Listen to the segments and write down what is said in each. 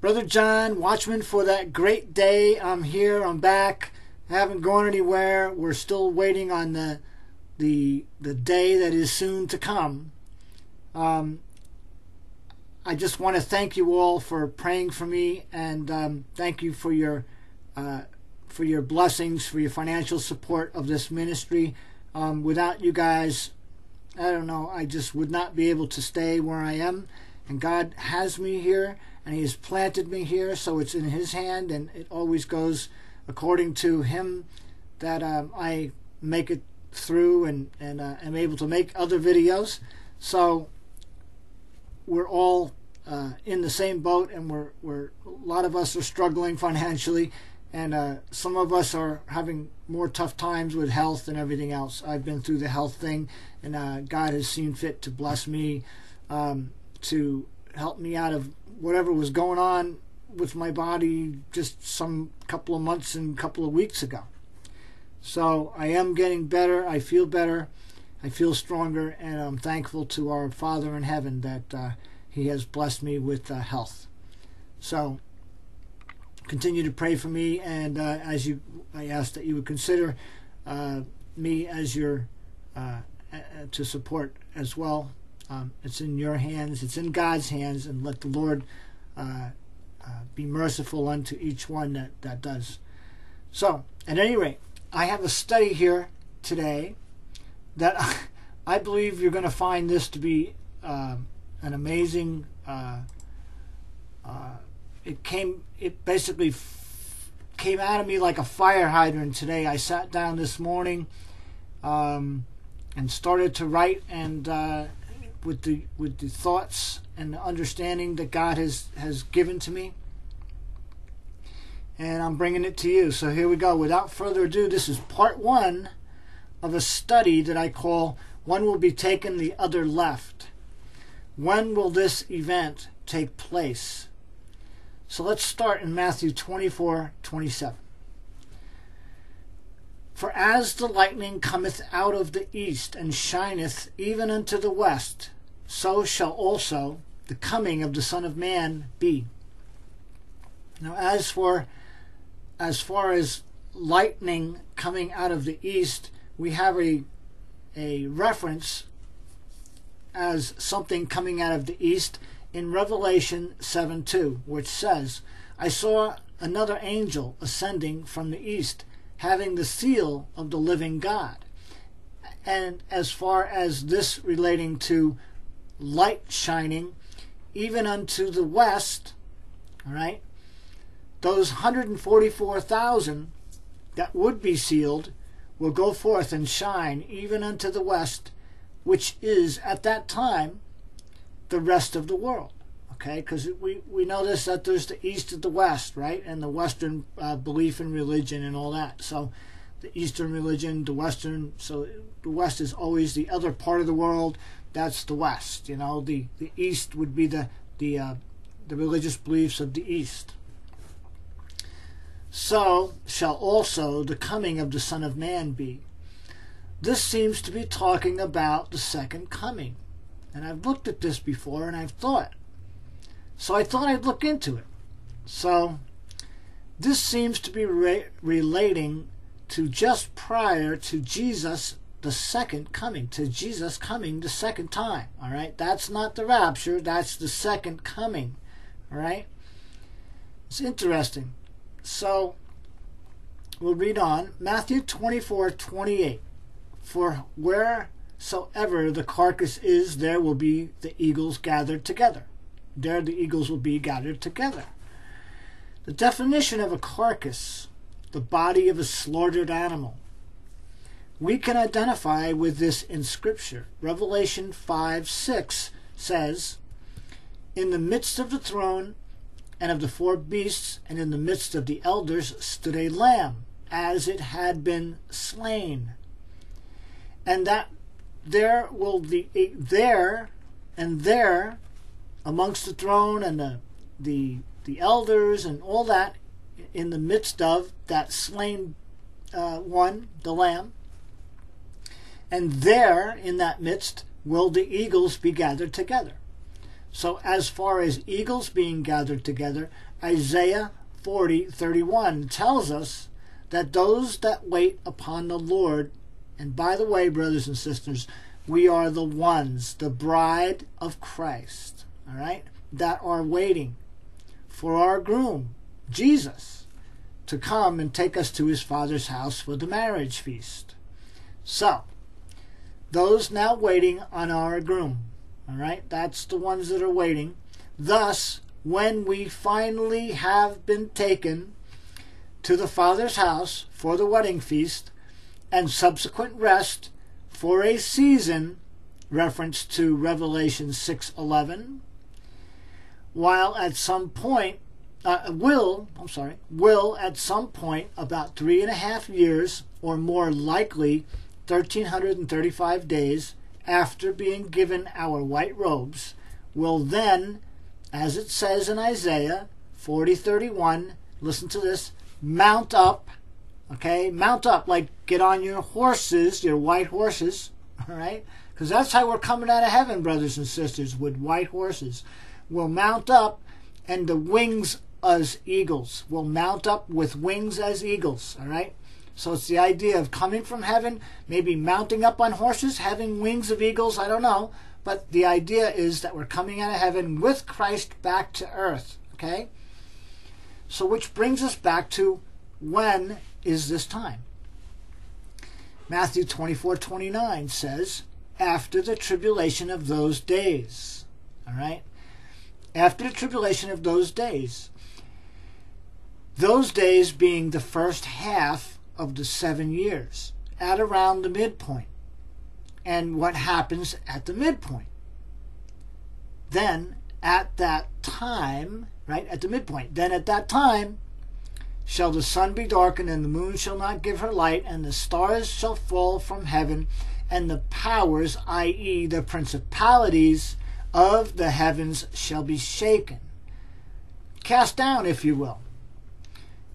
Brother John, watchman for that great day. I'm here. I'm back. I haven't gone anywhere. We're still waiting on the the the day that is soon to come. Um, I just want to thank you all for praying for me, and um, thank you for your uh, for your blessings, for your financial support of this ministry. Um, without you guys, I don't know. I just would not be able to stay where I am, and God has me here and he has planted me here, so it's in his hand, and it always goes according to him that um, I make it through and, and uh, am able to make other videos. So we're all uh, in the same boat, and we're, we're a lot of us are struggling financially, and uh, some of us are having more tough times with health and everything else. I've been through the health thing, and uh, God has seen fit to bless me um, to help me out of whatever was going on with my body just some couple of months and couple of weeks ago. So I am getting better. I feel better. I feel stronger, and I'm thankful to our Father in heaven that uh, He has blessed me with uh, health. So continue to pray for me, and uh, as you, I ask that you would consider uh, me as your uh, to support as well um, it's in your hands, it's in God's hands, and let the Lord uh, uh, be merciful unto each one that, that does. So, at any rate, I have a study here today that I believe you're going to find this to be uh, an amazing. Uh, uh, it came. It basically came out of me like a fire hydrant today. I sat down this morning um, and started to write, and uh, with the with the thoughts and the understanding that God has has given to me. And I'm bringing it to you. So here we go. Without further ado, this is part 1 of a study that I call One Will Be Taken, the Other Left. When will this event take place? So let's start in Matthew 24 27. For as the lightning cometh out of the east and shineth even unto the west, so shall also the coming of the Son of Man be. Now as for as far as lightning coming out of the east, we have a a reference as something coming out of the east in Revelation 7 2, which says, I saw another angel ascending from the east having the seal of the living God. And as far as this relating to light shining, even unto the west, all right, those 144,000 that would be sealed will go forth and shine even unto the west, which is at that time the rest of the world okay? Because we, we notice that there's the east and the west, right? And the Western uh, belief in religion and all that. So the Eastern religion, the Western, so the West is always the other part of the world. That's the West, you know. The the East would be the the uh, the religious beliefs of the East. So shall also the coming of the Son of Man be. This seems to be talking about the second coming. And I've looked at this before and I've thought, so I thought I'd look into it. So this seems to be re- relating to just prior to Jesus the second coming, to Jesus coming the second time. All right, that's not the rapture, that's the second coming. All right, it's interesting. So we'll read on Matthew 24 28. For wheresoever the carcass is, there will be the eagles gathered together. There the eagles will be gathered together. The definition of a carcass, the body of a slaughtered animal. We can identify with this in Scripture. Revelation 5 6 says, In the midst of the throne and of the four beasts, and in the midst of the elders, stood a lamb, as it had been slain. And that there will be there and there amongst the throne and the the the elders and all that in the midst of that slain uh, one, the lamb. And there, in that midst, will the eagles be gathered together. So, as far as eagles being gathered together, Isaiah 40 31 tells us that those that wait upon the Lord, and by the way, brothers and sisters, we are the ones, the bride of Christ, all right, that are waiting for our groom, Jesus, to come and take us to his Father's house for the marriage feast. So, those now waiting on our groom, all right, that's the ones that are waiting. Thus, when we finally have been taken to the Father's house for the wedding feast and subsequent rest for a season, reference to Revelation 6:11, while at some point uh, will I'm sorry will at some point about three and a half years or more likely 1335 days after being given our white robes will then as it says in Isaiah 40:31 listen to this mount up okay mount up like get on your horses your white horses all right? Because that's how we're coming out of heaven brothers and sisters with white horses will mount up and the wings as eagles will mount up with wings as eagles all right so it's the idea of coming from heaven maybe mounting up on horses having wings of eagles i don't know but the idea is that we're coming out of heaven with Christ back to earth. Okay? So, which brings us back to when is this time? Matthew 24 29 says, after the tribulation of those days. All right? After the tribulation of those days. Those days being the first half of the seven years, at around the midpoint and what happens at the midpoint. Then, at that time, right, at the midpoint, then at that time shall the sun be darkened, and the moon shall not give her light, and the stars shall fall from heaven, and the powers, i.e., the principalities of the heavens, shall be shaken. Cast down, if you will.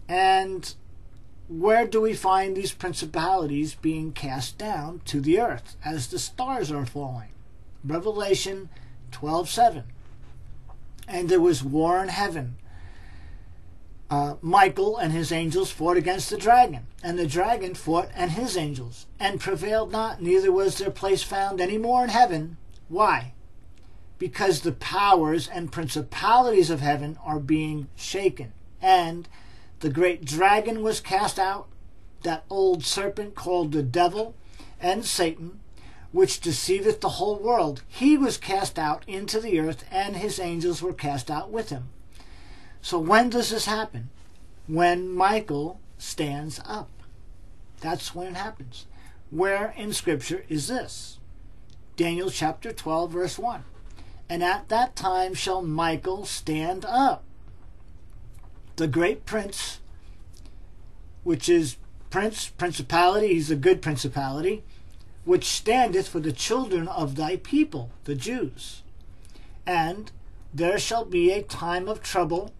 And where do we find these principalities being cast down to the earth as the stars are falling? Revelation 12:7. And there was war in heaven. Uh, Michael and his angels fought against the dragon, and the dragon fought and his angels, and prevailed not, neither was their place found any more in heaven. Why? Because the powers and principalities of heaven are being shaken, and the great dragon was cast out, that old serpent called the devil and Satan, which deceiveth the whole world. He was cast out into the earth, and his angels were cast out with him. So when does this happen? When Michael stands up. That's when it happens. Where in Scripture is this? Daniel chapter 12, verse 1. And at that time shall Michael stand up the great prince, which is prince, principality, he's a good principality, which standeth for the children of thy people, the Jews. And there shall be a time of trouble.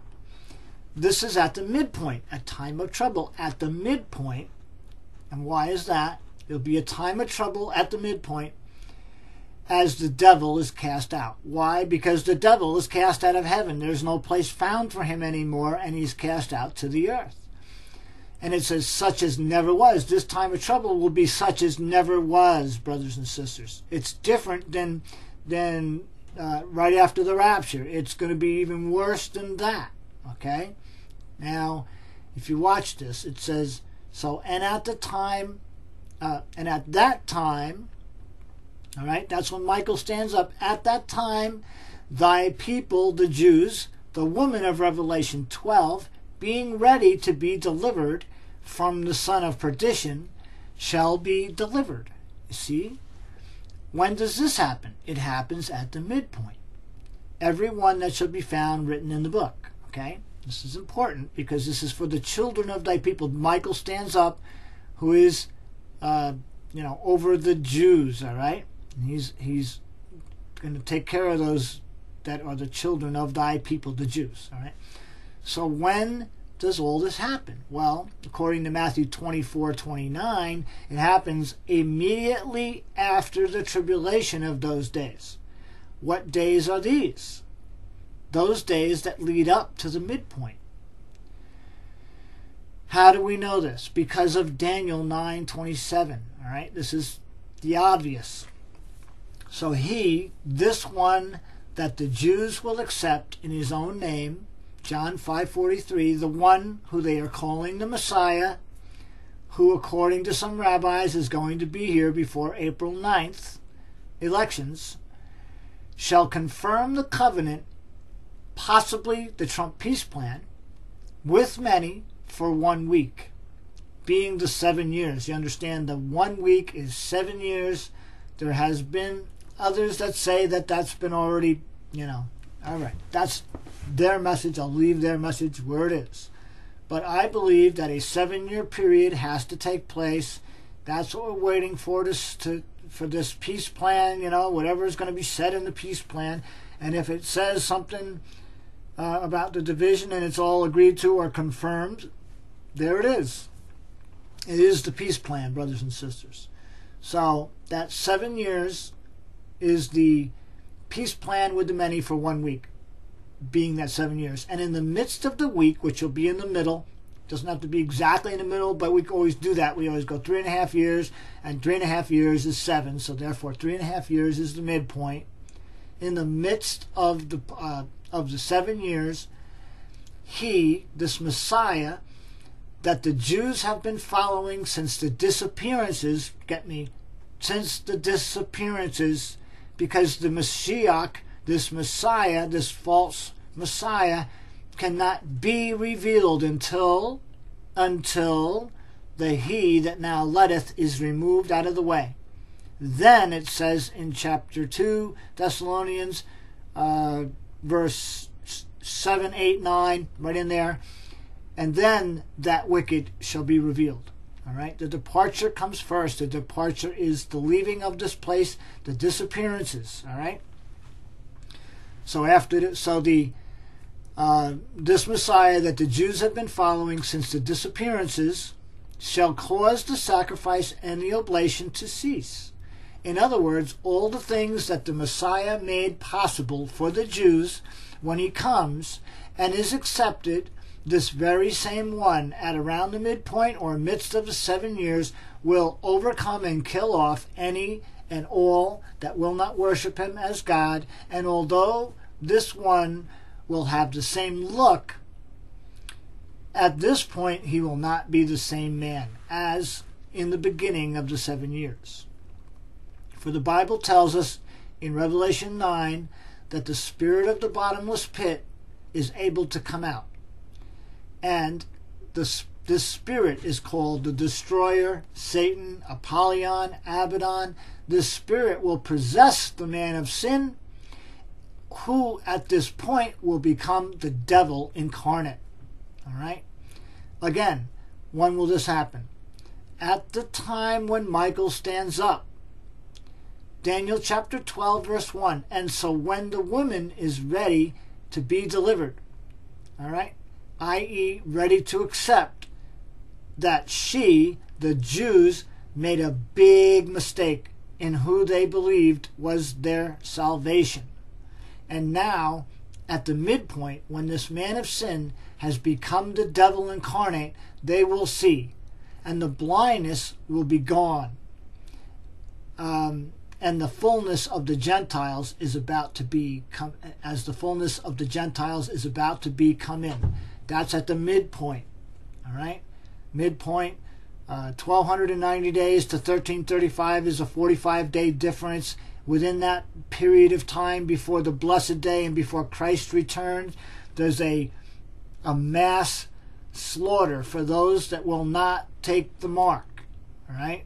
This is at the midpoint, a time of trouble at the midpoint. And why is that? There'll be a time of trouble at the midpoint as the devil is cast out. Why? Because the devil is cast out of heaven. There's no place found for him anymore, and he's cast out to the earth. And it says, such as never was. This time of trouble will be such as never was, brothers and sisters. It's different than, than uh, right after the rapture. It's going to be even worse than that. Okay? Now, if you watch this, it says, so, and at the time, uh, and at that time, all right, that's when Michael stands up. At that time, thy people, the Jews, the woman of Revelation 12, being ready to be delivered from the son of perdition, shall be delivered. You see? When does this happen? It happens at the midpoint. Every one that shall be found written in the book. Okay? This is important because this is for the children of thy people. Michael stands up, who is, uh, you know, over the Jews. All right? He's he's going to take care of those that are the children of thy people, the Jews. All right. So when does all this happen? Well, according to Matthew 24 29, it happens immediately after the tribulation of those days. What days are these? those days that lead up to the midpoint. How do we know this? Because of Daniel 9:27. All right? This is the obvious. So he, this one that the Jews will accept in his own name, John 5:43, the one who they are calling the Messiah, who according to some rabbis is going to be here before April 9th elections, shall confirm the covenant, possibly the Trump peace plan, with many for one week, being the seven years. You understand the one week is seven years. There has been others that say that that's been already, you know, all right. That's their message. I'll leave their message where it is. But I believe that a seven year period has to take place. That's what we're waiting for this to for this peace plan, you know, whatever is going to be said in the peace plan. And if it says something uh, about the division and it's all agreed to or confirmed, there it is. It is the peace plan, brothers and sisters. So that seven years is the peace plan with the many for one week, being that seven years. And in the midst of the week, which will be in the middle, doesn't have to be exactly in the middle, but we always do that. We always go three and a half years, and three and a half years is seven. So therefore, three and a half years is the midpoint. In the midst of the uh, of the seven years, he, this Messiah, that the Jews have been following since the disappearances. Get me, since the disappearances, because the Messiah, this Messiah, this false Messiah cannot be revealed until until the he that now letteth is removed out of the way. Then it says in chapter 2, Thessalonians, uh, verse 7, 8, 9, right in there, and then that wicked shall be revealed. All right, the departure comes first. The departure is the leaving of this place, the disappearances. All right. So after the, so the uh, this Messiah that the Jews have been following since the disappearances shall cause the sacrifice and the oblation to cease. In other words, all the things that the Messiah made possible for the Jews when he comes and is accepted, this very same one at around the midpoint or midst of the seven years will overcome and kill off any and all that will not worship him as God. And although this one will have the same look, at this point he will not be the same man as in the beginning of the seven years. For the Bible tells us in Revelation 9 that the spirit of the bottomless pit is able to come out. And this, this spirit is called the destroyer, Satan, Apollyon, Abaddon. This spirit will possess the man of sin who at this point will become the devil incarnate. All right? Again, when will this happen? At the time when Michael stands up. Daniel chapter 12, verse 1. And so when the woman is ready to be delivered, all right, i.e., ready to accept that she, the Jews, made a big mistake in who they believed was their salvation. And now, at the midpoint, when this man of sin has become the devil incarnate, they will see, and the blindness will be gone. Um, and the fullness of the Gentiles is about to be come, as the fullness of the Gentiles is about to be come in. That's at the midpoint. All right, midpoint. Uh, 1290 days to 1335 is a 45 day difference within that period of time before the blessed day and before Christ returns, there's a, a mass slaughter for those that will not take the mark. All right?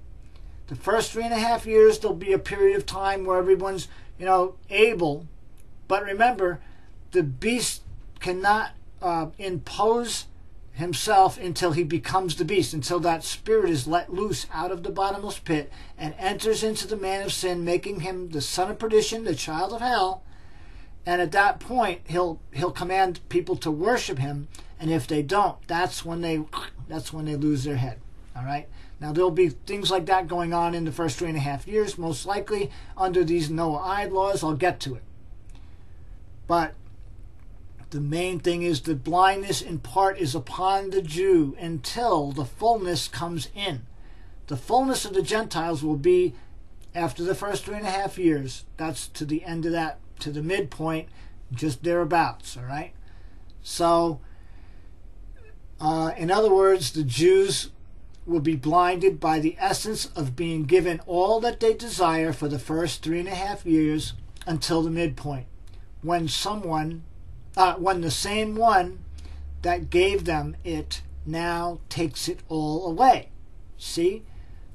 The first three and a half years, there'll be a period of time where everyone's, you know, able. But remember, the beast cannot uh, impose himself until he becomes the beast, until that spirit is let loose out of the bottomless pit and enters into the man of sin, making him the son of perdition, the child of hell. And at that point, he'll he'll command people to worship him, and if they don't, that's when they that's when they lose their head. All right. Now there'll be things like that going on in the first three and a half years, most likely under these Noahide laws. I'll get to it. But the main thing is the blindness in part is upon the Jew until the fullness comes in. The fullness of the Gentiles will be after the first three and a half years. That's to the end of that, to the midpoint, just thereabouts, all right? So, uh, in other words, the Jews will be blinded by the essence of being given all that they desire for the first three and a half years until the midpoint, when someone, uh, when the same one that gave them it now takes it all away. See,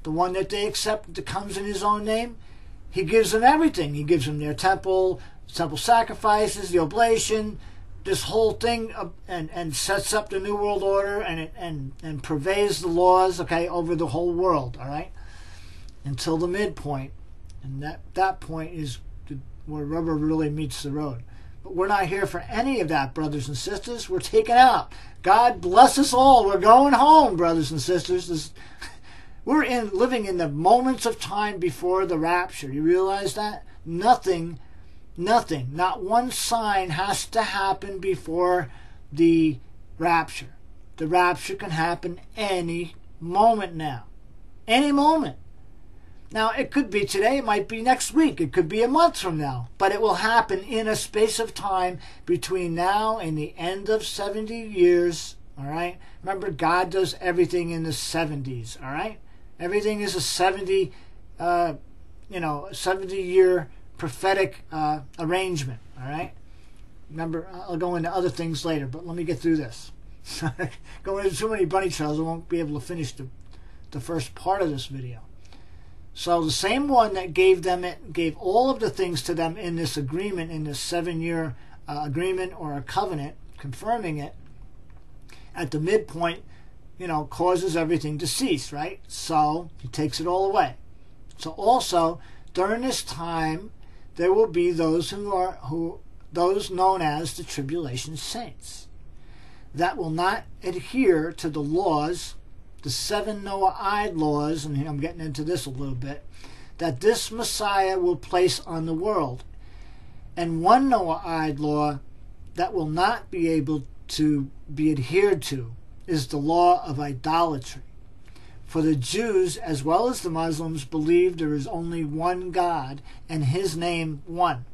the one that they accept that comes in his own name, he gives them everything. He gives them their temple, temple sacrifices, the oblation, this whole thing and and sets up the new world order and and and pervades the laws okay over the whole world all right until the midpoint and that that point is where rubber really meets the road but we're not here for any of that brothers and sisters we're taken out god bless us all we're going home brothers and sisters this, we're in living in the moments of time before the rapture you realize that nothing Nothing, not one sign has to happen before the rapture. The rapture can happen any moment now. Any moment. Now, it could be today, it might be next week, it could be a month from now, but it will happen in a space of time between now and the end of 70 years. All right? Remember, God does everything in the 70s. All right? Everything is a 70, uh, you know, 70 year prophetic uh, arrangement. All right. Remember, I'll go into other things later, but let me get through this. Going into too many bunny trails, I won't be able to finish the, the first part of this video. So the same one that gave them it, gave all of the things to them in this agreement, in this seven-year uh, agreement or a covenant, confirming it, at the midpoint, you know, causes everything to cease, right? So he takes it all away. So also during this time, there will be those who are who those known as the tribulation saints that will not adhere to the laws, the seven Noahide laws, and I'm getting into this a little bit, that this Messiah will place on the world. And one Noahide law that will not be able to be adhered to is the law of idolatry. For the Jews, as well as the Muslims, believe there is only one God and his name one.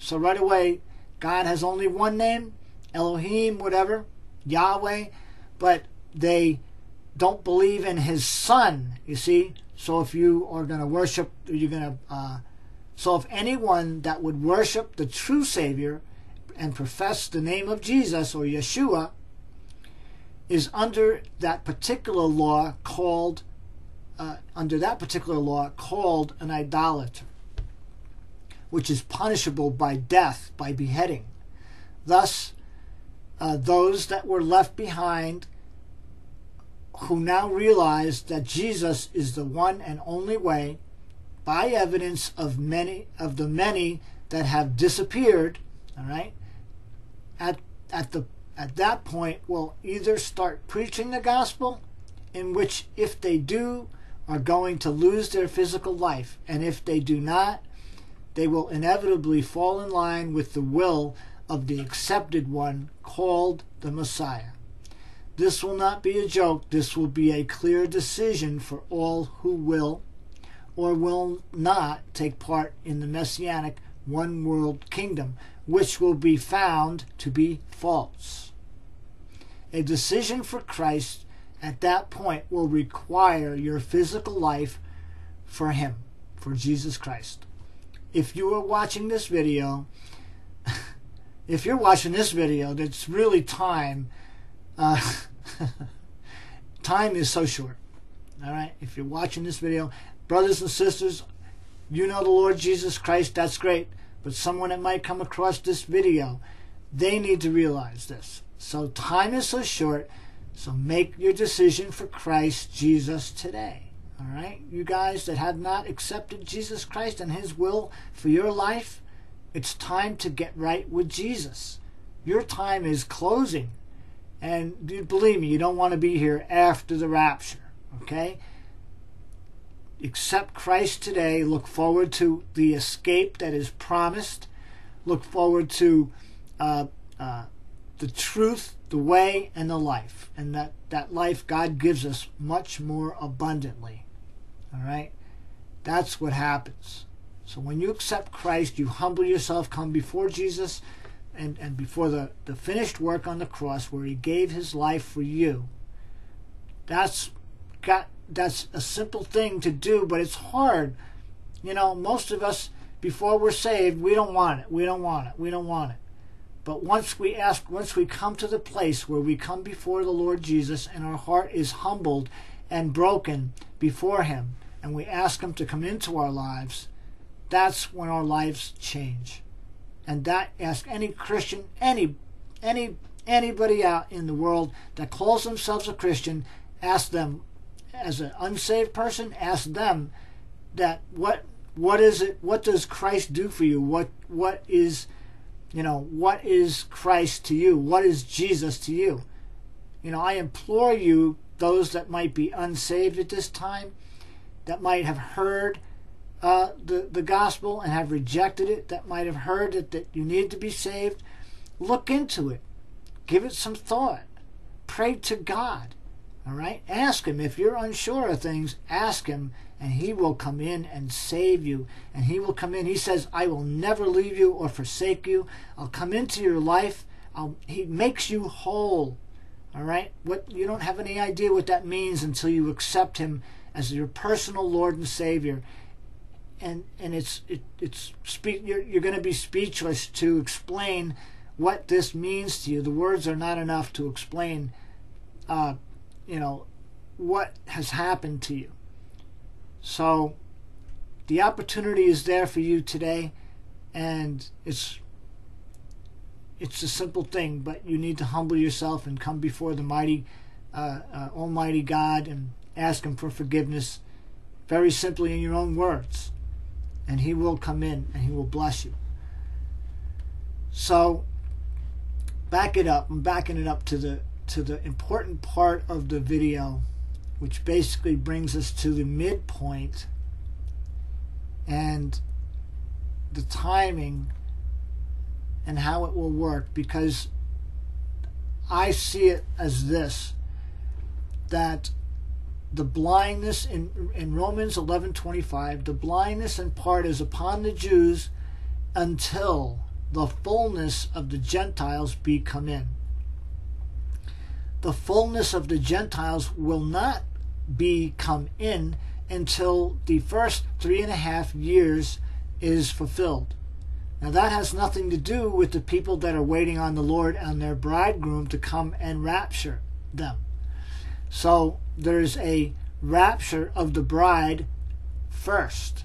So right away, God has only one name, Elohim, whatever, Yahweh, but they don't believe in his son, you see. So if you are going to worship, you're going to. Uh, so if anyone that would worship the true Savior and profess the name of Jesus or Yeshua, is under that particular law called uh, under that particular law called an idolater, which is punishable by death, by beheading. Thus, uh, those that were left behind who now realize that Jesus is the one and only way, by evidence of many of the many that have disappeared, all right, at at the at that point will either start preaching the gospel, in which, if they do, are going to lose their physical life, and if they do not, they will inevitably fall in line with the will of the accepted one called the Messiah. This will not be a joke, this will be a clear decision for all who will or will not take part in the messianic one world kingdom, which will be found to be false. A decision for Christ at that point will require your physical life for Him, for Jesus Christ. If you are watching this video, if you're watching this video, that's really time. Uh, time is so short. All right. If you're watching this video, brothers and sisters, you know the Lord Jesus Christ. That's great. But someone that might come across this video, they need to realize this. So time is so short. So make your decision for Christ Jesus today. All right? You guys that have not accepted Jesus Christ and His will for your life, it's time to get right with Jesus. Your time is closing. And believe me, you don't want to be here after the rapture. Okay? Accept Christ today. Look forward to the escape that is promised. Look forward to uh, uh, the truth, the way, and the life. And that, that life God gives us much more abundantly. All right? That's what happens. So when you accept Christ, you humble yourself, come before Jesus and, and before the, the finished work on the cross where he gave his life for you. That's got that's a simple thing to do, but it's hard. You know, most of us before we're saved, we don't want it. We don't want it. We don't want it. But once we ask, once we come to the place where we come before the Lord Jesus and our heart is humbled and broken before Him, and we ask Him to come into our lives, that's when our lives change. And that ask any Christian, any any anybody out in the world that calls themselves a Christian, ask them as an unsaved person, ask them that what what is it what does Christ do for you? What what is you know, what is Christ to you? What is Jesus to you? You know, I implore you, those that might be unsaved at this time, that might have heard uh, the, the gospel and have rejected it, that might have heard that, that you need to be saved, look into it. Give it some thought. Pray to God. All right? Ask Him. If you're unsure of things, ask Him and he will come in and save you. And he will come in. He says, I will never leave you or forsake you. I'll come into your life. I'll, he makes you whole. All right? What you don't have any idea what that means until you accept him as your personal Lord and Savior. And and it's it, it's speak you're you're going to be speechless to explain what this means to you. The words are not enough to explain uh, you know what has happened to you. So the opportunity is there for you today, and it's it's a simple thing, but you need to humble yourself and come before the mighty, uh, uh, Almighty God and ask Him for forgiveness, very simply in your own words, and He will come in and He will bless you. So, back it up. I'm backing it up to the to the important part of the video which basically brings us to the midpoint and the timing and how it will work because I see it as this that the blindness in in Romans 11:25 the blindness in part is upon the Jews until the fullness of the Gentiles be come in the fullness of the Gentiles will not be come in until the first three and a half years is fulfilled. Now that has nothing to do with the people that are waiting on the Lord and their bridegroom to come and rapture them. So there's a rapture of the bride first.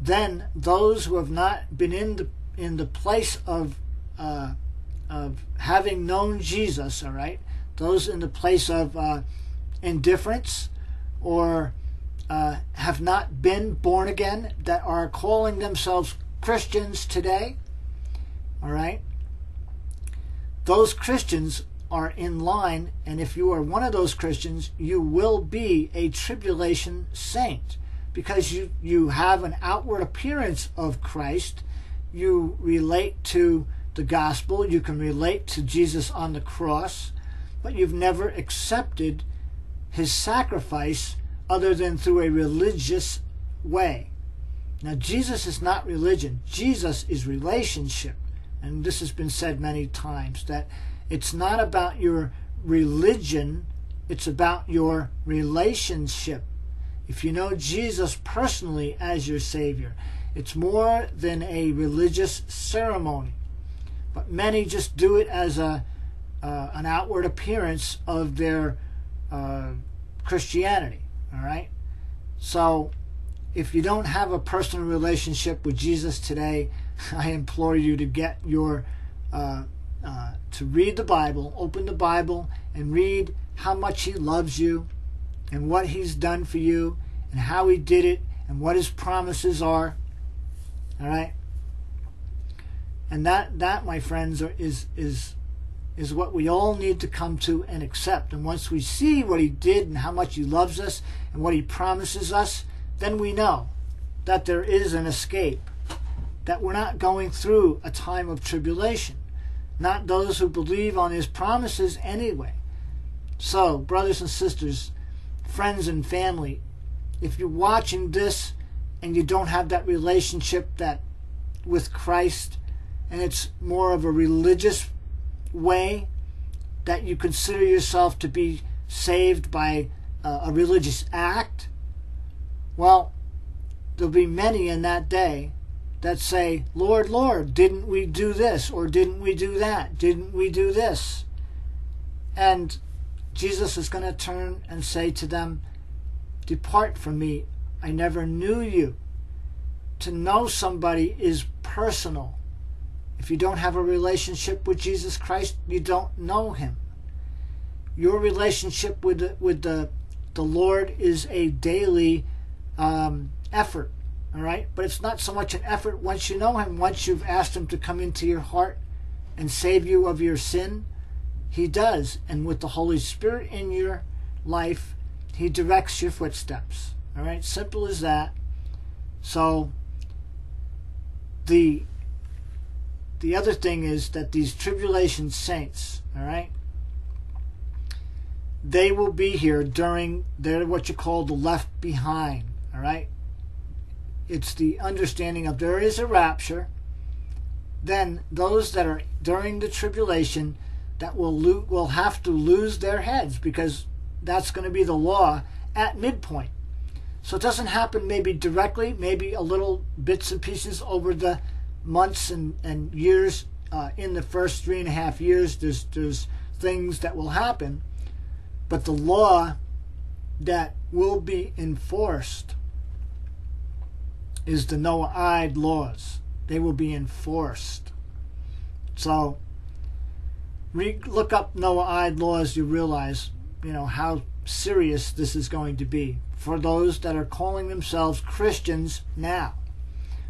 Then those who have not been in the in the place of uh, of having known Jesus, all right, those in the place of uh, indifference or uh, have not been born again that are calling themselves Christians today. All right? Those Christians are in line, and if you are one of those Christians, you will be a tribulation saint because you, you have an outward appearance of Christ. You relate to the gospel, you can relate to Jesus on the cross but you've never accepted his sacrifice other than through a religious way. Now, Jesus is not religion, Jesus is relationship. And this has been said many times that it's not about your religion, it's about your relationship. If you know Jesus personally as your Savior, it's more than a religious ceremony. But many just do it as a uh, an outward appearance of their uh, Christianity. All right? So, if you don't have a personal relationship with Jesus today, I implore you to get your uh, uh, to read the Bible, open the Bible, and read how much He loves you, and what He's done for you, and how He did it, and what His promises are. All right, and that that, my friends, are, is is is what we all need to come to and accept. And once we see what He did and how much He loves us and what He promises us, then we know that there is an escape, that we're not going through a time of tribulation. Not those who believe on his promises anyway. So, brothers and sisters, friends and family, if you're watching this and you don't have that relationship that with Christ and it's more of a religious way that you consider yourself to be saved by uh, a religious act, well, there'll be many in that day that say, Lord, Lord, didn't we do this or didn't we do that? Didn't we do this? And Jesus is going to turn and say to them, Depart from me, I never knew you. To know somebody is personal. If you don't have a relationship with Jesus Christ, you don't know him. Your relationship with the, with the, the Lord is a daily um, effort all right? But it's not so much an effort once you know Him, once you've asked Him to come into your heart and save you of your sin. He does. And with the Holy Spirit in your life, He directs your footsteps. All right? Simple as that. So, the the other thing is that these tribulation saints, all right, they will be here during they're what you call the left behind, all right? It's the understanding of there is a rapture, then those that are during the tribulation that will lo- will have to lose their heads because that's going to be the law at midpoint. So it doesn't happen maybe directly, maybe a little bits and pieces over the months and, and years uh, in the first three and a half years. There's there's things that will happen, but the law that will be enforced is the Noahide laws. They will be enforced. So, re- look up Noahide laws. You realize, you know, how serious this is going to be for those that are calling themselves Christians now.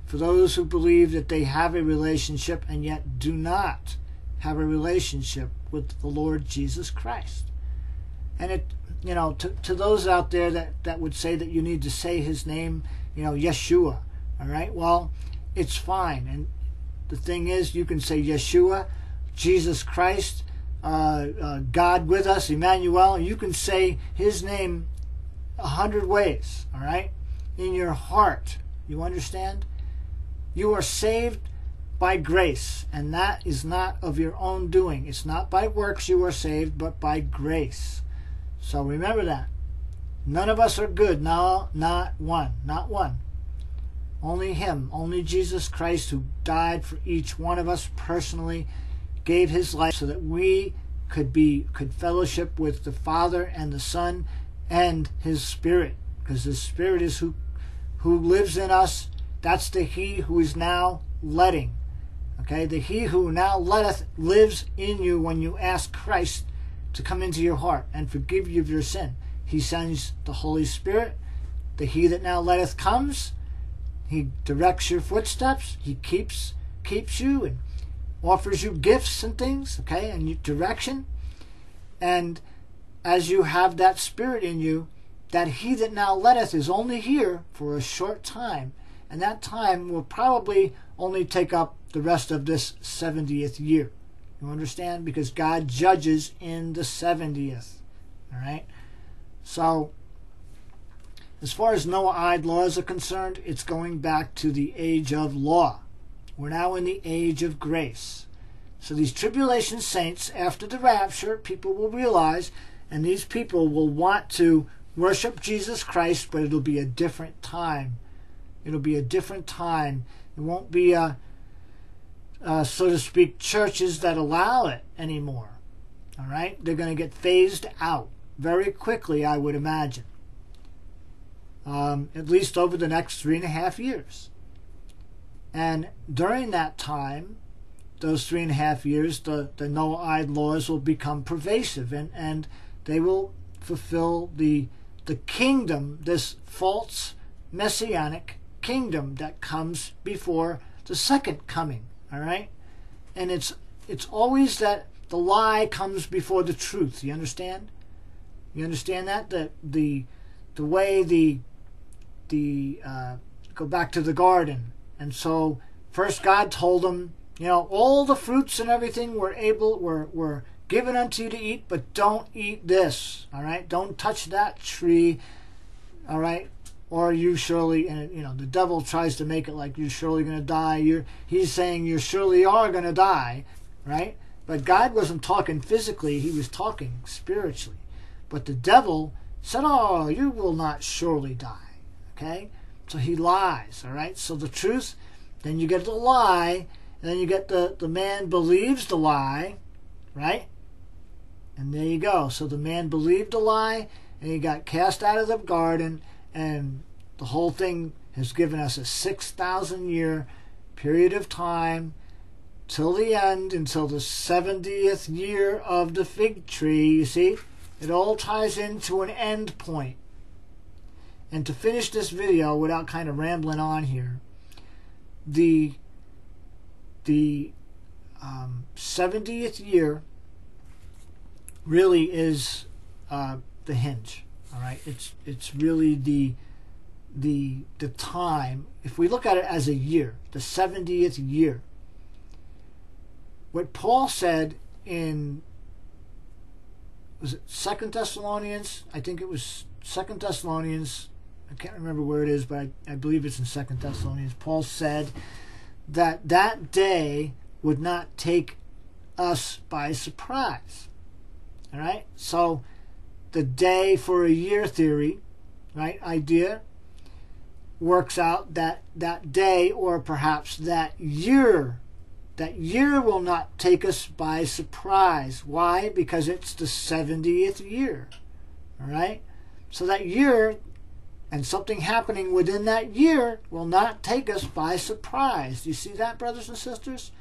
For those who believe that they have a relationship and yet do not have a relationship with the Lord Jesus Christ. And it, you know, to, to those out there that, that would say that you need to say his name, you know, Yeshua. All right, well, it's fine. And the thing is, you can say Yeshua, Jesus Christ, uh, uh, God with us, Emmanuel. You can say his name a hundred ways, all right, in your heart. You understand? You are saved by grace, and that is not of your own doing. It's not by works you are saved, but by grace. So remember that. None of us are good. No, not one. Not one. Only Him, only Jesus Christ, who died for each one of us personally, gave His life so that we could be could fellowship with the Father and the Son and His Spirit, because the Spirit is who who lives in us. That's the He who is now letting. Okay, the He who now letteth lives in you when you ask Christ to come into your heart and forgive you of your sin. He sends the Holy Spirit. The He that now letteth comes he directs your footsteps. He keeps keeps you and offers you gifts and things, okay, and direction. And as you have that spirit in you, that he that now letteth is only here for a short time, and that time will probably only take up the rest of this 70th year. You understand? Because God judges in the 70th. All right? So as far as Noahide laws are concerned, it's going back to the age of law. We're now in the age of grace. So these tribulation saints, after the rapture, people will realize, and these people will want to worship Jesus Christ, but it'll be a different time. It'll be a different time. It won't be a, uh, so to speak, churches that allow it anymore. All right? They're going to get phased out very quickly, I would imagine um, at least over the next three and a half years. And during that time, those three and a half years, the, the Noahide laws will become pervasive and, and they will fulfill the, the kingdom, this false messianic kingdom that comes before the second coming. All right? And it's it's always that the lie comes before the truth. You understand? You understand that? The the the way the the uh, go back to the garden. And so first God told them, You know, all the fruits and everything were able were were given unto you to eat, but don't eat this. All right, don't touch that tree. All right, or you surely and you know the devil tries to make it like you're surely going to die. You're he's saying you surely are going to die, right? But God wasn't talking physically; he was talking spiritually. But the devil said, "Oh, you will not surely die." Okay, so he lies. All right, so the truth. Then you get the lie, and then you get the, the man believes the lie, right? And there you go. So the man believed the lie, and he got cast out of the garden, and the whole thing has given us a 6,000 year period of time till the end, until the 70th year of the fig tree. You see, it all ties into an end point. And to finish this video without kind of rambling on here, the the um, 70th year really is uh, the hinge. All right, it's it's really the the the time. If we look at it as a year, the 70th year. What Paul said in was it Second Thessalonians? I think it was Second Thessalonians. I can't remember where it is, but I, I believe it's in Second Thessalonians. Paul said that that day would not take us by surprise. All right? So the day for a year theory, right, idea works out that that day or perhaps that year that year will not take us by surprise. Why? Because it's the 70th year. All right? So that year and something happening within that year will not take us by surprise. Do you see that, brothers and sisters?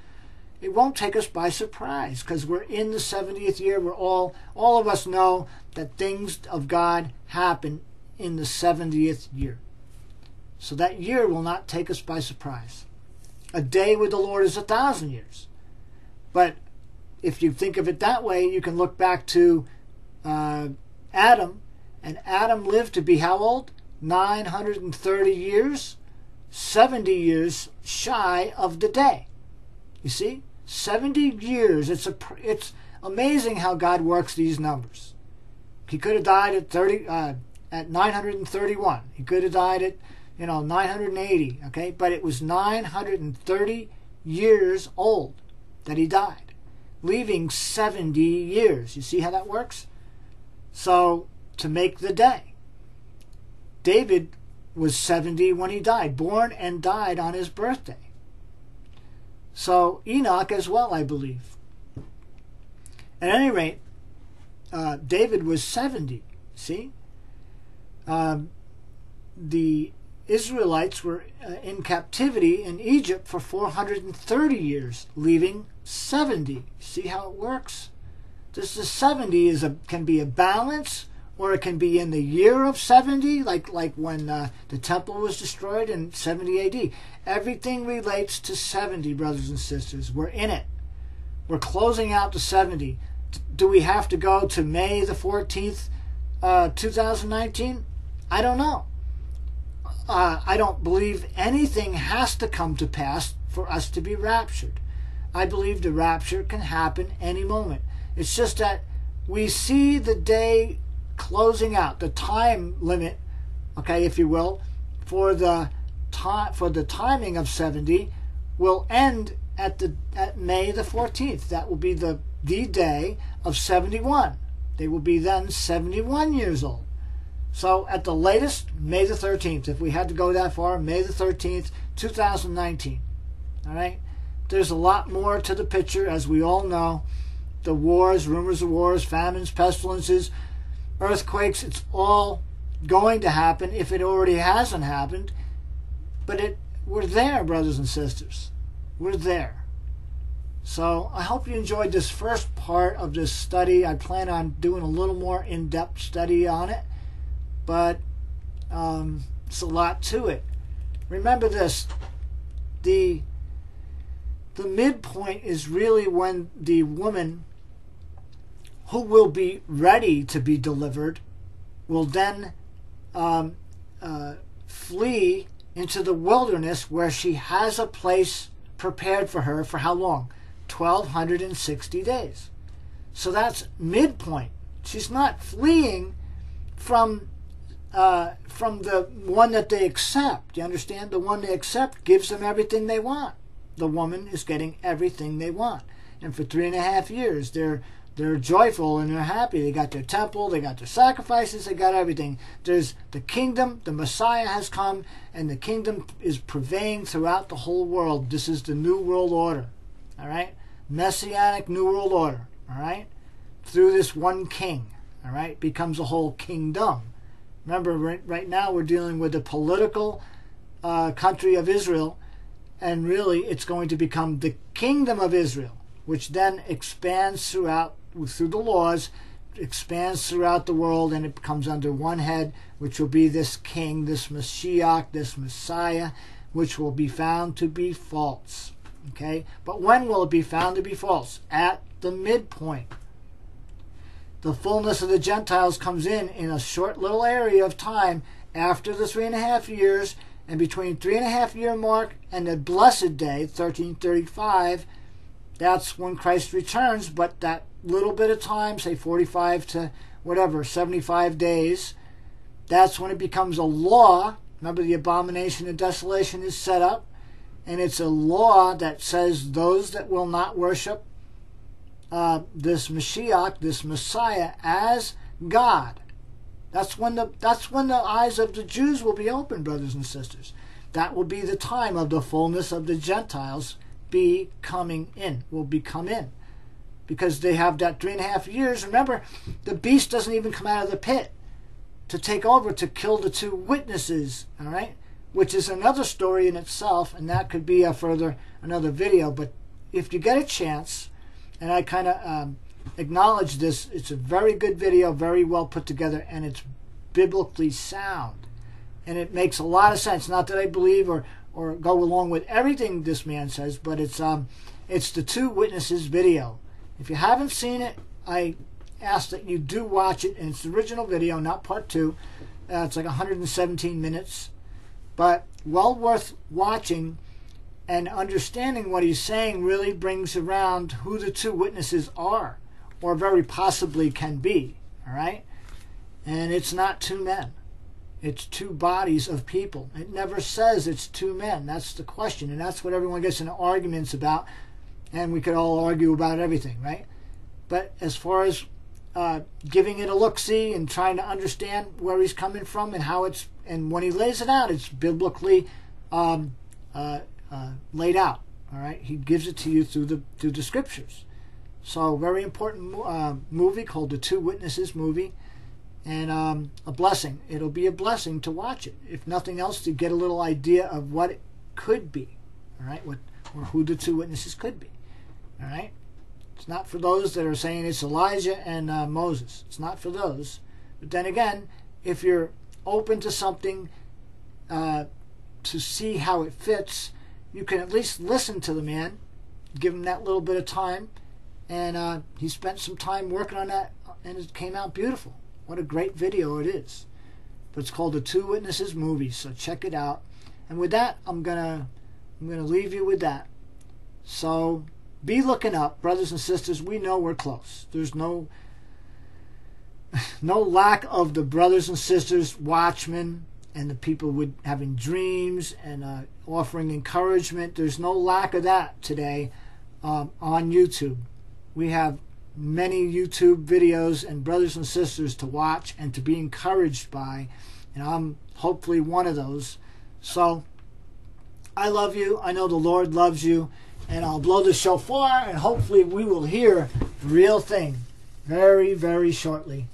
It won't take us by surprise because we're in the 70th year. We're all, all of us know that things of God happen in the 70th year. So that year will not take us by surprise. A day with the Lord is a thousand years. But if you think of it that way, you can look back to uh, Adam, and Adam lived to be how old? 930 years, 70 years shy of the day. You see? 70 years. It's a it's amazing how God works these numbers. He could have died at 30 uh, at 931. He could have died at you know 980, okay? But it was 930 years old that he died, leaving 70 years. You see how that works? So to make the day David was 70 when he died, born and died on his birthday. So Enoch as well, I believe. At any rate, uh, David was 70. See? Um, the Israelites were uh, in captivity in Egypt for 430 years, leaving 70. See how it works? This is 70 is a can be a balance or it can be in the year of 70, like, like when uh, the temple was destroyed in 70 AD. Everything relates to 70, brothers and sisters. We're in it. We're closing out the 70. Do we have to go to May the 14th, uh, 2019? I don't know. Uh, I don't believe anything has to come to pass for us to be raptured. I believe the rapture can happen any moment. It's just that we see the day closing out the time limit, okay, if you will, for the time for the timing of 70 will end at the at May the 14th. That will be the the day of 71. They will be then 71 years old. So at the latest, May the 13th. If we had to go that far, May the 13th, 2019. All right. There's a lot more to the picture, as we all know. The wars, rumors of wars, famines, pestilences, earthquakes, it's all going to happen if it already hasn't happened. But it we're there, brothers and sisters. We're there. So I hope you enjoyed this first part of this study. I plan on doing a little more in-depth study on it, but um, it's a lot to it. Remember this: the the midpoint is really when the woman who will be ready to be delivered will then um, uh, flee into the wilderness where she has a place prepared for her for how long? 1260 days. So that's midpoint. She's not fleeing from uh, from the one that they accept. You understand? The one they accept gives them everything they want. The woman is getting everything they want. And for three and a half years, they're they're joyful and they're happy. They got their temple, they got their sacrifices, they got everything. There's the kingdom, the Messiah has come, and the kingdom is pervading throughout the whole world. This is the new world order. All right? Messianic new world order. All right? Through this one king. All right? Becomes a whole kingdom. Remember, right, right now we're dealing with the political uh, country of Israel, and really it's going to become the kingdom of Israel, which then expands throughout through the laws, expands throughout the world, and it comes under one head, which will be this king, this Mashiach, this Messiah, which will be found to be false. Okay? But when will it be found to be false? At the midpoint the fullness of the Gentiles comes in in a short little area of time after the three and a half years, and between three and a half year mark and the blessed day, 1335, that's when Christ returns. But that little bit of time, say 45 to whatever, 75 days, that's when it becomes a law. Remember, the abomination of desolation is set up, and it's a law that says those that will not worship uh, this Mashiach, this Messiah, as God. That's when the that's when the eyes of the Jews will be open, brothers and sisters. That will be the time of the fullness of the Gentiles be coming in, will be come in. Because they have that three and a half years. Remember, the beast doesn't even come out of the pit to take over to kill the two witnesses, all right? Which is another story in itself, and that could be a further another video. But if you get a chance, and I kind of um, acknowledge this. It's a very good video, very well put together, and it's biblically sound, and it makes a lot of sense. Not that I believe or or go along with everything this man says, but it's um it's the two witnesses video. If you haven't seen it, I ask that you do watch it, and it's the original video, not part two. Uh, it's like 117 minutes, but well worth watching and understanding what he's saying really brings around who the two witnesses are, or very possibly can be. All right? And it's not two men, it's two bodies of people. It never says it's two men. That's the question. And that's what everyone gets into arguments about. And we could all argue about everything, right? But as far as uh, giving it a look see and trying to understand where he's coming from and how it's, and when he lays it out, it's biblically um, uh, uh, laid out. All right, he gives it to you through the through the scriptures. So very important uh, movie called the Two Witnesses movie, and um, a blessing. It'll be a blessing to watch it, if nothing else, to get a little idea of what it could be. All right, what or who the two witnesses could be. All right, it's not for those that are saying it's Elijah and uh, Moses. It's not for those. But then again, if you're open to something uh, to see how it fits you can at least listen to the man, give him that little bit of time, and uh, he spent some time working on that, and it came out beautiful. What a great video it is! But it's called the Two Witnesses movie, so check it out. And with that, I'm gonna I'm gonna leave you with that. So be looking up, brothers and sisters. We know we're close. There's no no lack of the brothers and sisters, watchmen, and the people with having dreams and uh, offering encouragement. There's no lack of that today um, on YouTube. We have many YouTube videos and brothers and sisters to watch and to be encouraged by, and I'm hopefully one of those. So I love you. I know the Lord loves you, and I'll blow the shofar, and hopefully we will hear the real thing very, very shortly.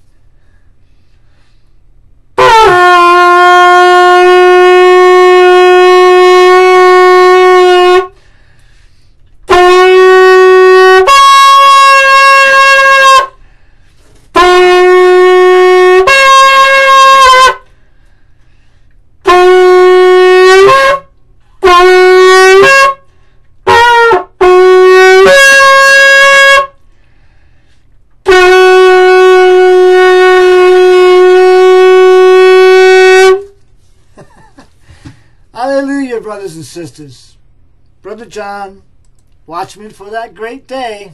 Sisters, Brother John, watchman for that great day.